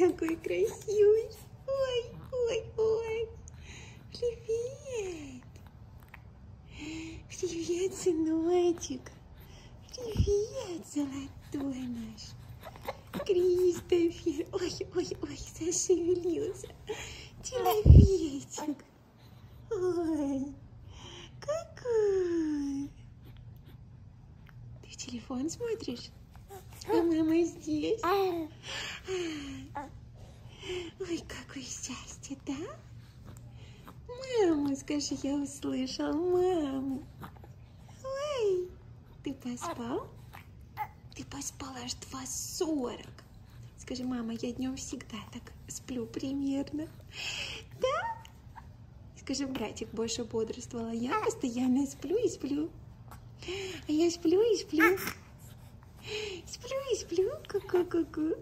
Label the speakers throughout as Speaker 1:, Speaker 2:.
Speaker 1: такой красивый. Ой, ой, ой. Привет. Привет, сыночек. Привет, золотой наш. Кристофер. Ой, ой, ой, зашевелился. Человечек. Ой, какой. Ты телефон смотришь? А мама здесь. Ой, какое счастье, да? Маму, скажи, я услышал маму. Ой, ты поспал? Ты поспал аж 2.40. Скажи, мама, я днем всегда так сплю примерно. Да? Скажи, братик больше бодрствовал, а я постоянно сплю и сплю. А я сплю и сплю. Сплю и сплю, ку-ку-ку-ку.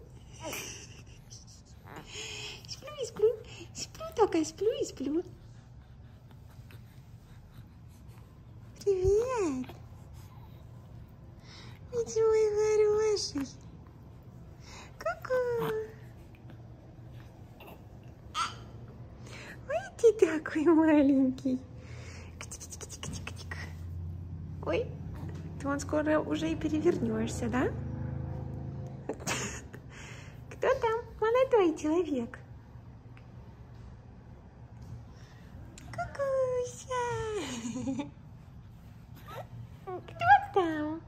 Speaker 1: Сплю и сплю, сплю только сплю и сплю. Привет. Ведь мой хороший. Ку-ку. Ой, ты такой маленький. Ой, ты он скоро уже и перевернешься, да? Кто там? Молодой человек. Кукуся. Кто там?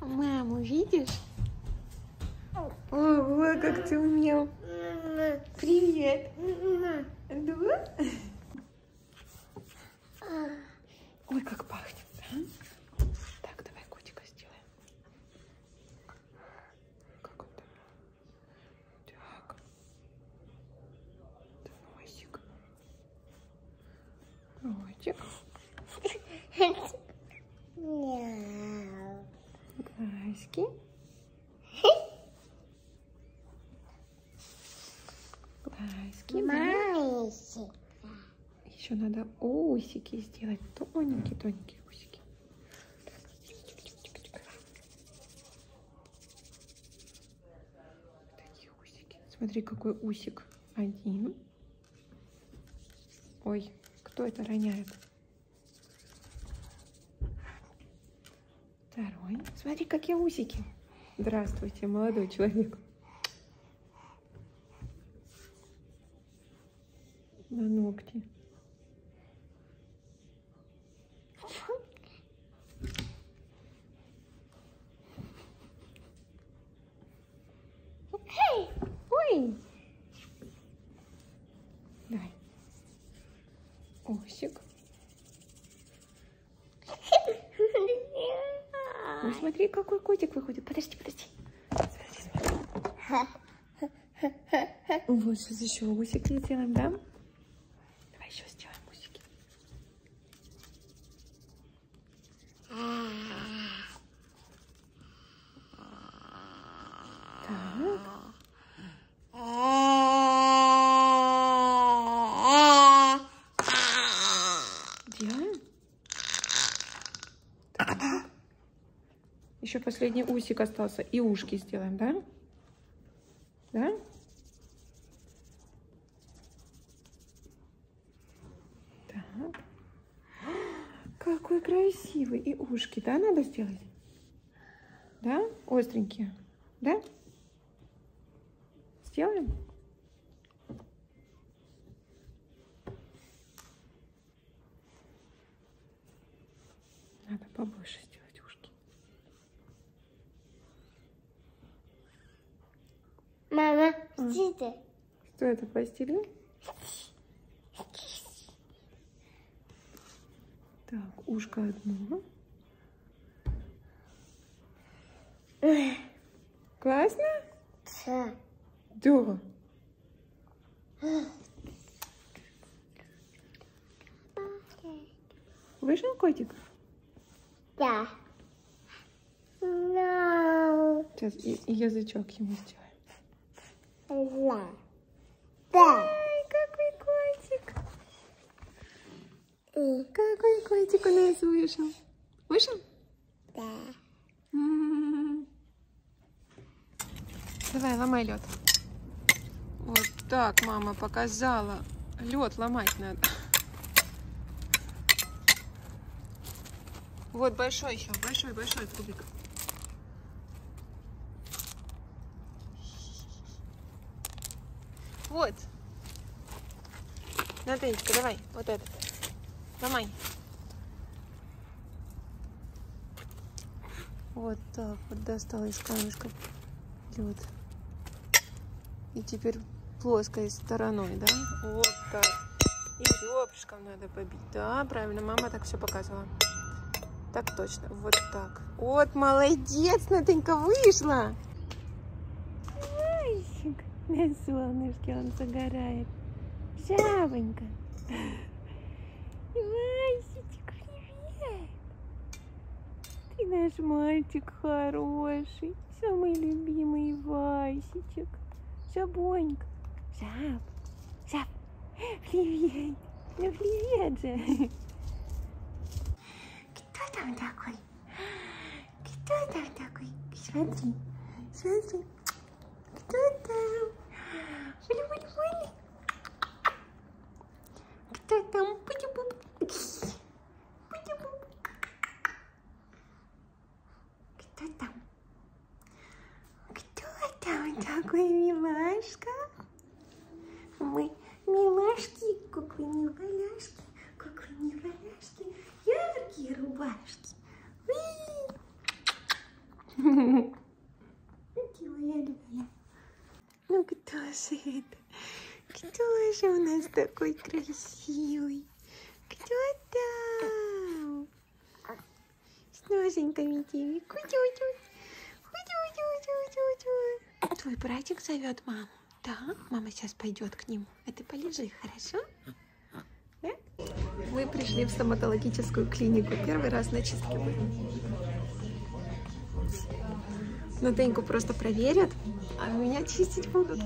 Speaker 1: Маму видишь? Ого, как ты умел. Привет. Да? Ой, как пахнет, да? Так, давай котика сделаем. Как он там? Так. Да носик. Котик. Глазки. Глазки.
Speaker 2: Маленький.
Speaker 1: Еще надо усики сделать. Тоненькие, тоненькие усики. Такие усики. Смотри, какой усик. Один. Ой, кто это роняет? Второй. Смотри, какие усики. Здравствуйте, молодой человек. На ногти. Ой! Осик. Ой, смотри, какой котик выходит. Подожди, подожди. Смотри, смотри. Вот, сейчас еще усики сделаем, да? Давай еще сделаем усики. Так. Делаем. Так. Еще последний усик остался. И ушки сделаем, да? Да? Так. Какой красивый. И ушки, да, надо сделать? Да? Остренькие. Да? Сделаем? Надо побольше сделать ушки.
Speaker 2: Мама, где ты?
Speaker 1: Что это, пластилин? Так, ушко одно. Классно?
Speaker 2: Да.
Speaker 1: Да. Вышел котик?
Speaker 2: Да. No.
Speaker 1: Сейчас язычок ему сделаем.
Speaker 2: Да. Да.
Speaker 1: Ай, какой котик!
Speaker 2: И
Speaker 1: Какой котик у нас вышел? Вышел?
Speaker 2: да.
Speaker 1: М. Давай, ломай лед. Вот так мама показала. Лед ломать надо. Вот большой еще, большой, большой кубик. Вот. Натальечка, давай, вот этот. Ломай. Вот так вот достала из камешка лед. И теперь плоской стороной, да? Вот так. И ребрышком надо побить. Да, правильно, мама так все показывала. Так точно, вот так. Вот, молодец, Натенька, вышла. На солнышке он загорает. Жабонька. Васечек, привет. Ты наш мальчик хороший. Самый любимый Васечек. Жабонька. Жаб. Жаб. Привет. Ну привет же. Кто там такой? Кто там такой? Смотри. Смотри. Кто там? Были-были-были. Кто там? Пути-пуп. Пути-пуп. Кто там? Кто там такой милашка? Мы милашки, куклы-неваляшки, куклы-неваляшки, яркие рубашки. Ты моя любимая. Ну кто же это? Кто же у нас такой красивый? Кто там? С ноженьками. Кутю-тю-тю-тю-тю. Твой братик зовет маму. Да, мама сейчас пойдет к нему. А ты полежи, хорошо? Да? Мы пришли в стоматологическую клинику. Первый раз на чистке были. Натеньку просто проверят, а меня чистить будут.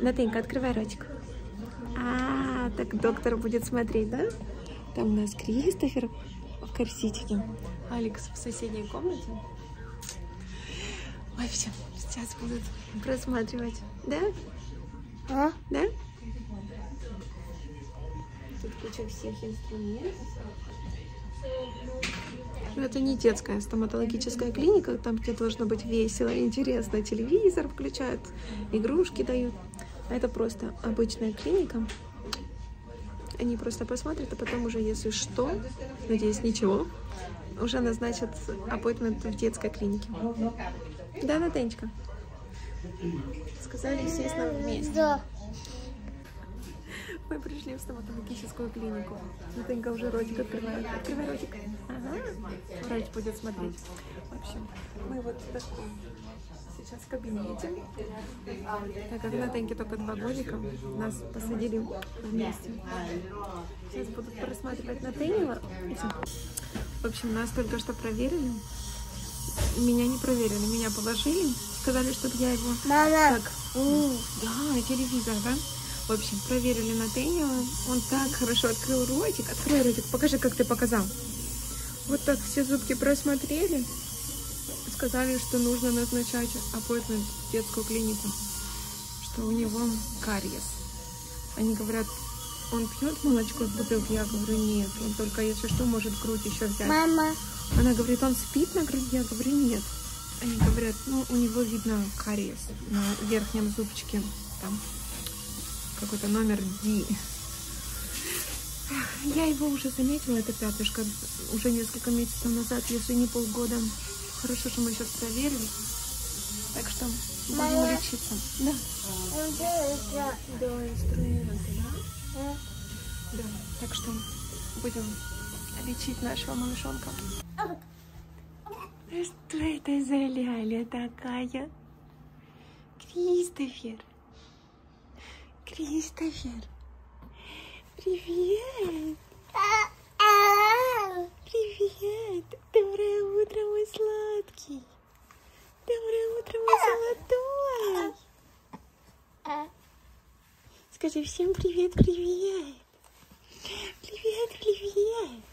Speaker 1: Натенька, открывай ротик. А, так доктор будет смотреть, да? Там у нас Кристофер в корсичке. Алекс в соседней комнате. Ой, все, сейчас будут просматривать. Да?
Speaker 2: А?
Speaker 1: Да? Тут куча всех инструментов. Но это не детская стоматологическая клиника, там, где должно быть весело, интересно. Телевизор включают, игрушки дают. А это просто обычная клиника. Они просто посмотрят, а потом уже, если что, надеюсь, ничего, уже назначат аппойтмент в детской клинике. Да, Натенечка? Сказали сесть нам вместе.
Speaker 2: Да.
Speaker 1: Мы пришли в стоматологическую клинику. Натенька уже ротик открывает. Открывай ротик. Ага. Врач будет смотреть. В общем, мы вот в таком сейчас в кабинете. Так как Натеньке только два годика, нас посадили вместе. Сейчас будут просматривать Натенева. В общем, нас только что проверили. Меня не проверили, меня положили. Сказали, чтобы я его
Speaker 2: Мама.
Speaker 1: так, да, телевизор, да? В общем, проверили на Тенева. Он так хорошо открыл ротик. Открой ротик, покажи, как ты показал. Вот так все зубки просмотрели. Сказали, что нужно назначать аппойтмент в детскую клинику. Что у него кариес. Они говорят, он пьет молочко из бутылки? Я говорю, нет. Он только, если что, может грудь еще взять.
Speaker 2: Мама.
Speaker 1: Она говорит, он спит на груди? Я говорю, нет. Они говорят, ну, у него видно кариес на верхнем зубчике. Там какой-то номер D. Я его уже заметила, это пятышко, уже несколько месяцев назад, если не полгода. Хорошо, что мы сейчас проверили. Так что будем
Speaker 2: Мама.
Speaker 1: лечиться. Да. Да? Так что будем лечить нашего малышонка. Что это за ляля такая? Кристофер. Кристофер. Привет. Привет. Доброе утро, мой сладкий. Доброе утро, мой золотой. Скажи всем привет. Привет, привет.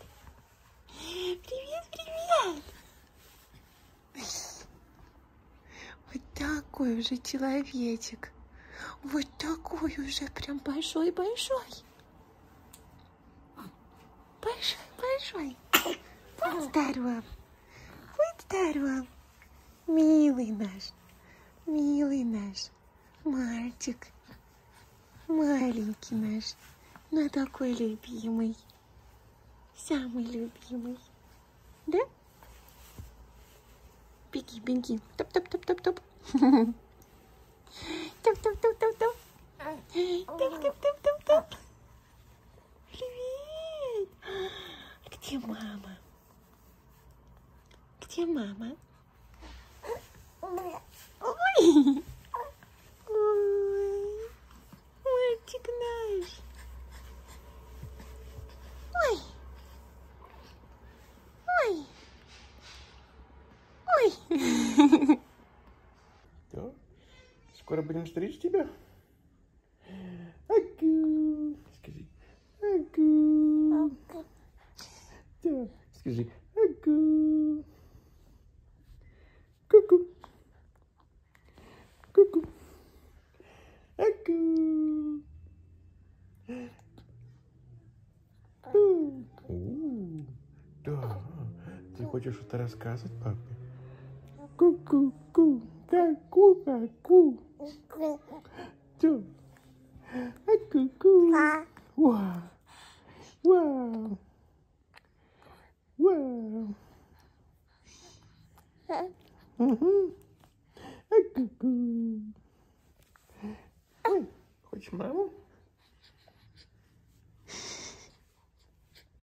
Speaker 1: Привет, привет. Вот так такой уже человечек. Вот такой уже прям большой-большой. Большой-большой. Будь здоров. Будь здоров. Милый наш. Милый наш. Мальчик. Маленький наш. Но такой любимый. Самый любимый. Да? Беги, беги. Топ-топ-топ-топ-топ. Топ-топ-топ-топ-топ. Топ-топ-топ-топ-топ. Привет. Где мама? Где мама? Ой. Ой. Мальчик наш. Ой. Ой. Ой.
Speaker 3: Что? Скоро будем стричь тебя? Аку. Скажи. Аку. Да. Скажи. Аку. Ку-ку. Ку-ку. Аку. У, Да. Ты хочешь что-то рассказывать папе? Ку-ку-ку. Ку-ку-ку. Что? А-ку-ку. Вау. Вау. Вау. Угу. А-ку-ку. Ой, хочешь маму?